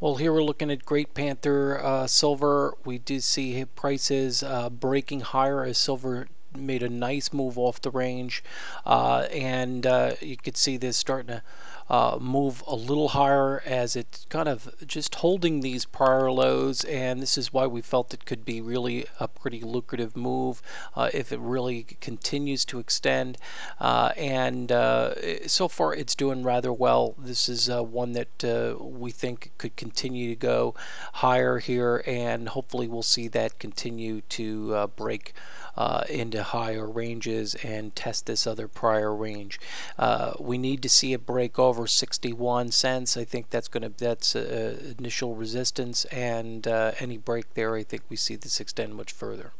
Well, here we're looking at Great Panther uh, silver. We did see prices uh, breaking higher as silver made a nice move off the range, uh, and uh, you could see this starting to uh, move a little higher as it's kind of just holding these prior lows. And this is why we felt it could be really a pretty lucrative move uh, if it really continues to extend. Uh, and uh, so far it's doing rather well. This is uh, one that we think could continue to go higher here and hopefully we'll see that continue to break uh, into higher ranges and test this other prior range. Uh, we need to see it break over 61 cents. I think that's going to that's initial resistance, and uh, any break there, I think we see this extend much further.